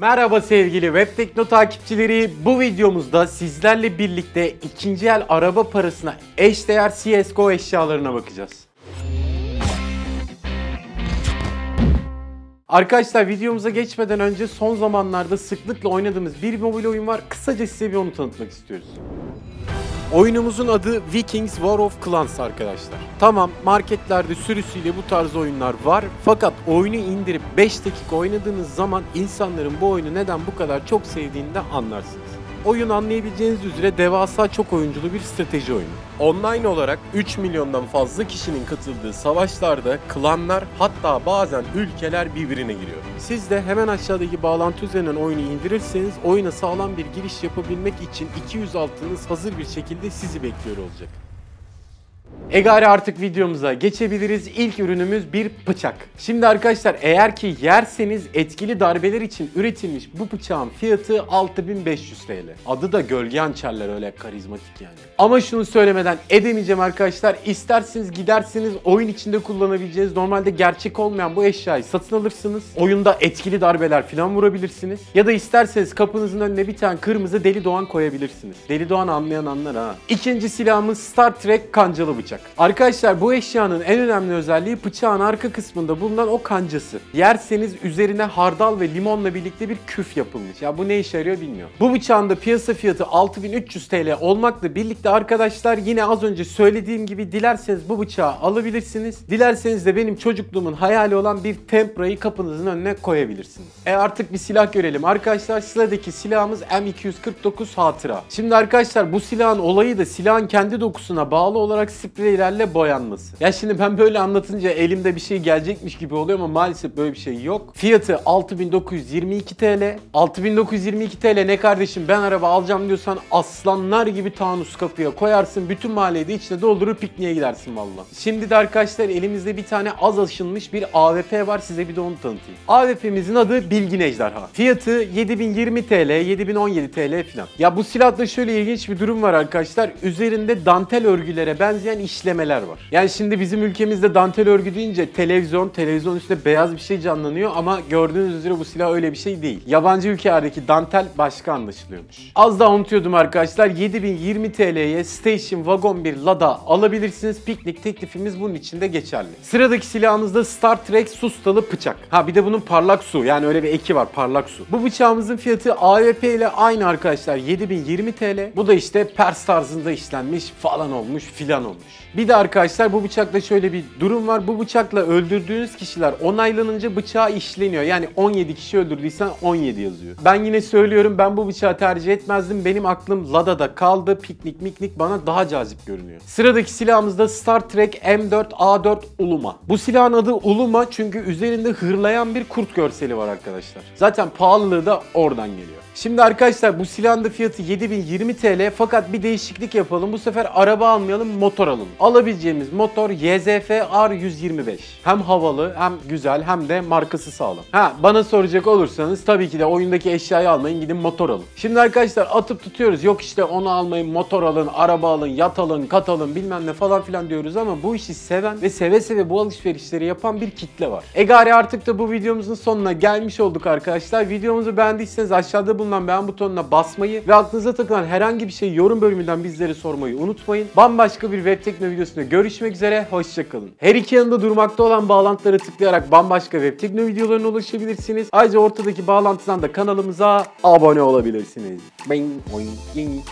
Merhaba sevgili Web Tekno takipçileri. Bu videomuzda sizlerle birlikte ikinci el araba parasına eşdeğer CSGO eşyalarına bakacağız. Arkadaşlar videomuza geçmeden önce son zamanlarda sıklıkla oynadığımız bir mobil oyun var. Kısaca size bir onu tanıtmak istiyoruz. Oyunumuzun adı Vikings War of Clans arkadaşlar. Tamam marketlerde sürüsüyle bu tarz oyunlar var fakat oyunu indirip 5 dakika oynadığınız zaman insanların bu oyunu neden bu kadar çok sevdiğini de anlarsınız. Oyun anlayabileceğiniz üzere devasa çok oyunculu bir strateji oyunu. Online olarak 3 milyondan fazla kişinin katıldığı savaşlarda klanlar hatta bazen ülkeler birbirine giriyor. Siz de hemen aşağıdaki bağlantı üzerinden oyunu indirirseniz oyuna sağlam bir giriş yapabilmek için 200 altınız hazır bir şekilde sizi bekliyor olacak. Egari artık videomuza geçebiliriz. İlk ürünümüz bir bıçak. Şimdi arkadaşlar eğer ki yerseniz etkili darbeler için üretilmiş bu bıçağın fiyatı 6500 TL. Adı da gölge hançerler öyle karizmatik yani. Ama şunu söylemeden edemeyeceğim arkadaşlar. İsterseniz gidersiniz oyun içinde kullanabileceğiniz normalde gerçek olmayan bu eşyayı satın alırsınız. Oyunda etkili darbeler falan vurabilirsiniz. Ya da isterseniz kapınızın önüne bir tane kırmızı deli doğan koyabilirsiniz. Deli doğan anlayan anlar ha. İkinci silahımız Star Trek kancalı bıçak. Arkadaşlar bu eşyanın en önemli özelliği bıçağın arka kısmında bulunan o kancası. Yerseniz üzerine hardal ve limonla birlikte bir küf yapılmış. Ya bu ne işe yarıyor bilmiyorum. Bu bıçağın da piyasa fiyatı 6300 TL olmakla birlikte arkadaşlar yine az önce söylediğim gibi dilerseniz bu bıçağı alabilirsiniz. Dilerseniz de benim çocukluğumun hayali olan bir temprayı kapınızın önüne koyabilirsiniz. E artık bir silah görelim. Arkadaşlar sıradaki silahımız M249 Hatıra. Şimdi arkadaşlar bu silahın olayı da silahın kendi dokusuna bağlı olarak spreylerle boyanması. Ya şimdi ben böyle anlatınca elimde bir şey gelecekmiş gibi oluyor ama maalesef böyle bir şey yok. Fiyatı 6922 TL. 6922 TL ne kardeşim ben araba alacağım diyorsan aslanlar gibi tanus kapıya koyarsın. Bütün mahalleyi de içine doldurup pikniğe gidersin valla. Şimdi de arkadaşlar elimizde bir tane az aşılmış bir AWP var. Size bir de onu tanıtayım. AWP'mizin adı Bilgin Ejderha. Fiyatı 7020 TL, 7017 TL falan. Ya bu silahta şöyle ilginç bir durum var arkadaşlar. Üzerinde dantel örgülere benzeyen işlemeler var. Yani şimdi bizim ülkemizde dantel örgü deyince televizyon, televizyon üstünde beyaz bir şey canlanıyor ama gördüğünüz üzere bu silah öyle bir şey değil. Yabancı ülkelerdeki dantel başka anlaşılıyormuş. Az daha unutuyordum arkadaşlar. 7020 TL'ye Station Wagon bir Lada alabilirsiniz. Piknik teklifimiz bunun için de geçerli. Sıradaki silahımız da Star Trek sustalı bıçak. Ha bir de bunun parlak su yani öyle bir eki var parlak su. Bu bıçağımızın fiyatı AWP ile aynı arkadaşlar 7020 TL. Bu da işte Pers tarzında işlenmiş falan olmuş filan olmuş. Bir de arkadaşlar bu bıçakla şöyle bir durum var. Bu bıçakla öldürdüğünüz kişiler onaylanınca bıçağı işleniyor. Yani 17 kişi öldürdüysen 17 yazıyor. Ben yine söylüyorum ben bu bıçağı tercih etmezdim. Benim aklım Lada'da kaldı. Piknik miknik bana daha cazip görünüyor. Sıradaki silahımız da Star Trek M4A4 Uluma. Bu silahın adı Uluma çünkü üzerinde hırlayan bir kurt görseli var arkadaşlar. Zaten pahalılığı da oradan geliyor. Şimdi arkadaşlar bu silahın da fiyatı 7020 TL fakat bir değişiklik yapalım. Bu sefer araba almayalım motor alalım. Alabileceğimiz motor YZF R125. Hem havalı hem güzel hem de markası sağlam. Ha bana soracak olursanız tabii ki de oyundaki eşyayı almayın gidin motor alın. Şimdi arkadaşlar atıp tutuyoruz. Yok işte onu almayın motor alın, araba alın, yat alın, kat alın bilmem ne falan filan diyoruz ama bu işi seven ve seve seve bu alışverişleri yapan bir kitle var. Egari artık da bu videomuzun sonuna gelmiş olduk arkadaşlar. Videomuzu beğendiyseniz aşağıda bulunan beğen butonuna basmayı ve aklınıza takılan herhangi bir şey yorum bölümünden bizlere sormayı unutmayın. Bambaşka bir web tekno videosunda görüşmek üzere. Hoşçakalın. Her iki yanında durmakta olan bağlantılara tıklayarak bambaşka web tekno videolarına ulaşabilirsiniz. Ayrıca ortadaki bağlantıdan da kanalımıza abone olabilirsiniz. Bing, boing.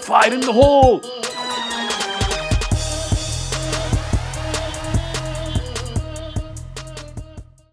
Fire in the hole!